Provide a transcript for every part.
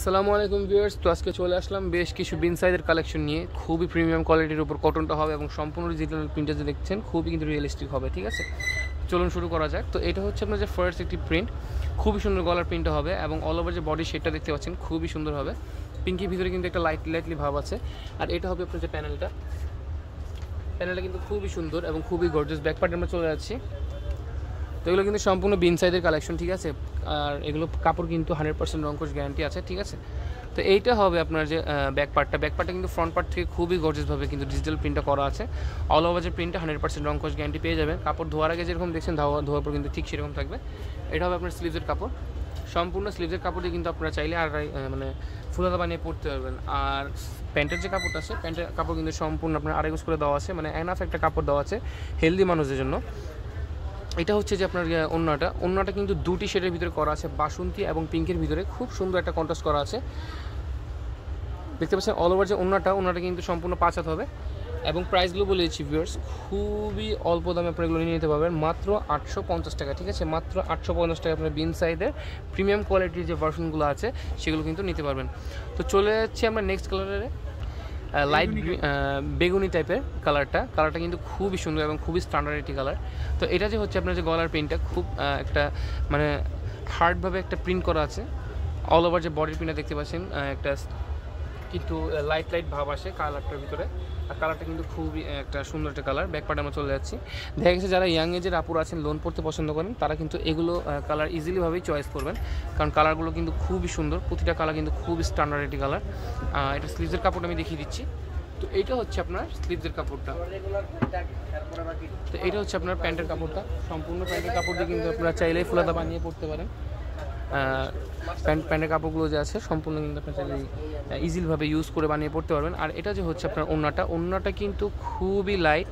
আসসালামু আলাইকুম ভিউয়ার্স, তো আজকে চলে আসলাম বেশ কিছু বিন সাইজের কালেকশন নিয়ে। খুবই প্রিমিয়াম কোয়ালিটির উপর কটনটা হবে এবং সম্পূর্ণ ডিজিটাল প্রিন্টটা যে দেখছেন, খুবই কিন্তু রিয়েলিস্টিক হবে, ঠিক আছে? চলুন শুরু করা যাক। তো এটা হচ্ছে আপনার যে ফার্স্ট একটি প্রিন্ট খুবই সুন্দর গলার প্রিন্টটা হবে এবং অল ওভার যে বডি শেডটা দেখতে পাচ্ছেন, খুবই সুন্দর হবে। পিঙ্কির ভিতরে কিন্তু একটা লাইট লাইটলি ভাব আছে। আর এটা হবে আপনার যে প্যানেলটা প্যানেলটা কিন্তু খুবই সুন্দর এবং খুবই গর্জিয়াস ব্যাক পার্টে আমরা চলে যাচ্ছি। তো এগুলো কিন্তু সম্পূর্ণ বিন সাইজের কালেকশন ঠিক আছে? আর এগুলো কাপড় কিন্তু হান্ড্রেড পার্সেন্ট রঙ্কশ গ্যারান্টি আছে, ঠিক আছে? তো এইটা হবে আপনার যে ব্যাক পার্টটা ব্যাক পার্টটা কিন্তু ফ্রন্ট পার্ট থেকে খুবই গর্জিয়াসভাবে কিন্তু ডিজিটাল প্রিন্টটা করা আছে। অল ওভার যে প্রিন্টটা হান্ড্রেড পার্সেন্ট রঙ্কশ গ্যারান্টি পেয়ে যাবেন। কাপড় ধোয়ার আগে যেরকম দেখছেন, ধোয়া, ধোয়ার পর কিন্তু ঠিক সেরকম থাকবে। এটা হবে আপনার স্লিভসের কাপড়। সম্পূর্ণ স্লিভসের কাপড় দিয়ে কিন্তু আপনারা চাইলে আর মানে ফুলাতা বানিয়ে পড়তে পারবেন। আর প্যান্টের যে কাপড়টা আছে, প্যান্টের কাপড় কিন্তু সম্পূর্ণ আপনার আড়াই করে দেওয়া আছে। মানে এনাফ একটা কাপড় দেওয়া আছে হেলদি মানুষদের জন্য। এটা হচ্ছে যে আপনার ওড়নাটা ওড়নাটা কিন্তু দুটি শেডের ভিতরে করা আছে, বাসন্তী এবং পিঙ্কের ভিতরে। খুব সুন্দর একটা কন্ট্রাস্ট করা আছে। দেখতে পাচ্ছেন অল ওভার যে ওড়নাটা ওড়নাটা কিন্তু সম্পূর্ণ পাঁচ হাত হবে। এবং প্রাইসগুলো বলে দিচ্ছি ভিউয়ার্স খুবই অল্প দামে আপনারা এগুলো নিয়ে নিতে পারবেন। মাত্র আটশো পঞ্চাশ টাকা, ঠিক আছে? মাত্র আটশো পঞ্চাশ টাকা আপনার বিন সাইডের প্রিমিয়াম কোয়ালিটির যে ভার্সনগুলো আছে, সেগুলো কিন্তু নিতে পারবেন। তো চলে যাচ্ছি আমরা নেক্সট কালারে লাইট বেগুনি টাইপের কালারটা কালারটা কিন্তু খুবই সুন্দর এবং খুবই স্ট্যান্ডার্ড একটি কালার তো এটা যে হচ্ছে আপনার যে গলার প্রিন্টটা খুব একটা মানে হার্ডভাবে একটা প্রিন্ট করা আছে। অল ওভার যে বডির প্রিন্টটা দেখতে পাচ্ছেন একটা কিন্তু লাইট লাইট ভাব আসে কালারটার ভিতরে। আর কালারটা কিন্তু খুবই একটা সুন্দর একটা কালার ব্যাক পার্টে আমরা চলে যাচ্ছি। দেখা গেছে যারা ইয়াং এজের আপুর আছেন লোন পড়তে পছন্দ করেন, তারা কিন্তু এগুলো কালার ইজিলিভাবেই চয়েস করবেন। কারণ কালারগুলো কিন্তু খুবই সুন্দর। প্রতিটা কালার কিন্তু খুবই স্ট্যান্ডার্ড একটি কালার এটা স্লিভসের কাপড়টা আমি দেখিয়ে দিচ্ছি। তো এইটা হচ্ছে আপনার স্লিভসের কাপড়টা। তো এইটা হচ্ছে আপনার প্যান্টের কাপড়টা। সম্পূর্ণ প্যান্টের কাপড় দিয়ে কিন্তু আপনারা চাইলেই ফুলাদা বানিয়ে পড়তে পারেন। প্যান্ট, প্যান্টের কাপড়গুলো যে আছে, সম্পূর্ণ কিন্তু আপনার চাইলে ইজিলিভাবে ইউজ করে বানিয়ে পড়তে পারবেন। আর এটা যে হচ্ছে আপনার ওড়নাটা ওড়নাটা কিন্তু খুবই লাইট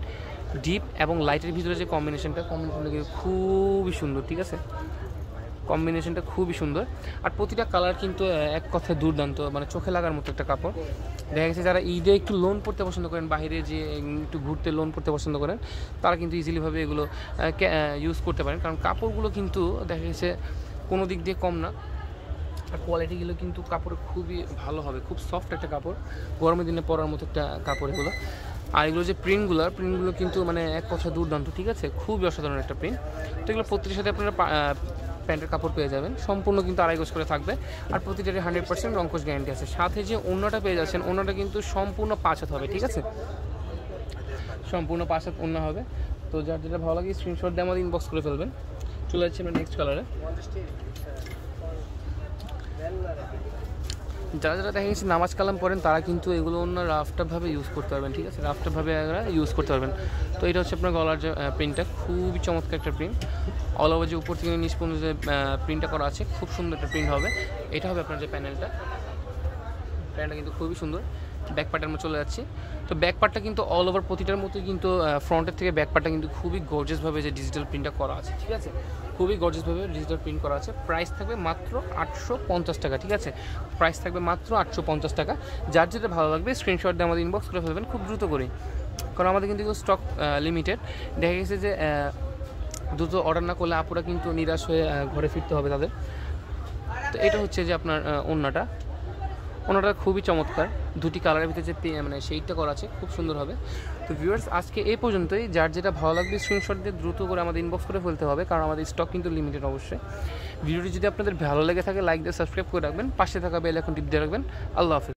ডিপ এবং লাইটের ভিতরে যে কম্বিনেশনটা কম্বিনেশনটা কিন্তু খুবই সুন্দর, ঠিক আছে? কম্বিনেশনটা খুবই সুন্দর। আর প্রতিটা কালার কিন্তু এক কথায় দুর্দান্ত মানে চোখে লাগার মতো একটা কাপড়। দেখা গেছে যারা ঈদে একটু লোন পড়তে পছন্দ করেন, বাইরে যে একটু ঘুরতে লোন পড়তে পছন্দ করেন, তারা কিন্তু ইজিলিভাবে এগুলো ইউজ করতে পারেন। কারণ কাপড়গুলো কিন্তু দেখা গেছে কোনো দিক দিয়ে কম না। আর কোয়ালিটিগুলো কিন্তু কাপড় খুবই ভালো হবে, খুব সফট একটা কাপড়। গরমের দিনে পরার মতো একটা কাপড় এগুলো। আর এগুলো যে প্রিন্টগুলো প্রিন্টগুলো কিন্তু মানে এক কথা দুর্দান্ত, ঠিক আছে? খুবই অসাধারণ একটা প্রিন্ট তো এগুলো প্রত্যেকের সাথে আপনারা প্যান্টের কাপড় পেয়ে যাবেন। সম্পূর্ণ কিন্তু আড়াই গোছ করে থাকবে। আর প্রতিটারই হান্ড্রেড পার্সেন্ট রঙ্কশ গ্যারান্টি আছে। সাথে যে অন্যটা পেয়ে যাচ্ছেন অন্যটা কিন্তু সম্পূর্ণ পাঁচ হাত হবে, ঠিক আছে? সম্পূর্ণ পাঁচ হাত অন্য হবে। তো যার যেটা ভালো লাগে স্ক্রিনশট দিয়ে আমাদের ইনবক্স করে ফেলবেন। চলে যাচ্ছি আমরা নেক্সট কালারে যারা যারা দেখা গেছে নামাজ কালাম পড়েন, তারা কিন্তু এগুলো অন্য রাফটাভাবে ইউজ করতে পারবেন, ঠিক আছে? রাফটাভাবে ইউজ করতে পারবেন। তো এটা হচ্ছে আপনার গলার যে প্রিন্টটা খুবই চমৎকার একটা প্রিন্ট অল ওভার যে উপর থেকে নিচ পর্যন্ত যে প্রিন্টটা করা আছে, খুব সুন্দর একটা প্রিন্ট হবে। এটা হবে আপনার যে প্যানেলটা প্যানেলটা কিন্তু খুবই সুন্দর। ব্যাক পার্টে আমরা চলে যাচ্ছি। তো ব্যাক পার্টটা কিন্তু অল ওভার প্রতিটার মতোই কিন্তু ফ্রন্টের থেকে ব্যাক পার্টটা কিন্তু খুবই গর্জিয়াসভাবে যে ডিজিটাল প্রিন্টটা করা আছে, ঠিক আছে? খুবই গর্জিয়াসভাবে ডিজিটাল প্রিন্ট করা আছে। প্রাইস থাকবে মাত্র আটশো পঞ্চাশ টাকা, ঠিক আছে? প্রাইস থাকবে মাত্র আটশো পঞ্চাশ টাকা। যার যেটা ভালো লাগবে স্ক্রিনশট দিয়ে আমাদের ইনবক্স করে ফেলবেন খুব দ্রুত করে কারণ আমাদের কিন্তু স্টক লিমিটেড দেখা গেছে যে দ্রুত অর্ডার না করলে আপুরা কিন্তু নিরাশ হয়ে ঘরে ফিরতে হবে তাদের। তো এটা হচ্ছে যে আপনার ওড়নাটা। ওনাটা খুবই চমৎকার। দুটি কালারের ভিতরে যে মানে সেইটা করা আছে, খুব সুন্দর হবে। তো ভিউয়ার্স আজকে এই পর্যন্তই। যার যেটা ভালো লাগবে স্ক্রিনশট দিয়ে দ্রুত করে আমাদের ইনবক্স করে ফেলতে হবে, কারণ আমাদের স্টক কিন্তু লিমিটেড অবশ্যই। ভিডিওটি যদি আপনাদের ভালো লেগে থাকে লাইক দিয়ে সাবস্ক্রাইব করে রাখবেন। পাশে থাকা বেল এখন টিপ দিয়ে রাখবেন। আল্লাহ হাফিজ।